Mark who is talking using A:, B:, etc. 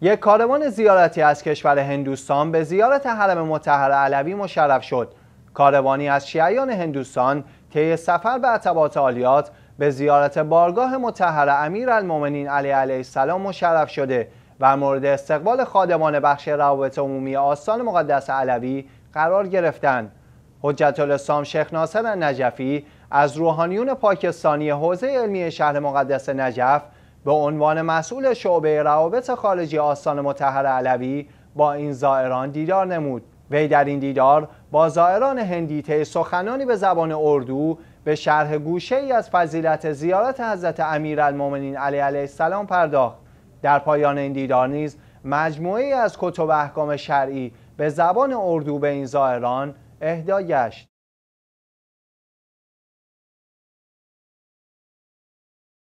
A: یک کاروان زیارتی از کشور هندوستان به زیارت حرم مطهر علوی مشرف شد. کاروانی از شیعیان هندوستان طی سفر به عتبات عالیات به زیارت بارگاه مطهر امیر المومنین علی علیه السلام مشرف شده و مورد استقبال خادمان بخش روابط عمومی آستان مقدس علوی قرار گرفتند. حجت الاسلام شیخ ناصر نجفی از روحانیون پاکستانی حوزه علمی شهر مقدس نجف به عنوان مسئول شعبه روابط خارجی آستان متحر علوی با این زائران دیدار نمود. وی در این دیدار با زائران هندی طی سخنانی به زبان اردو به شرح گوشه ای از فضیلت زیارت حضرت امیرالمومنین علی علیه السلام پرداخت. در پایان این دیدار نیز مجموعه از کتب احکام شرعی به زبان اردو به این زائران اهدا گشت.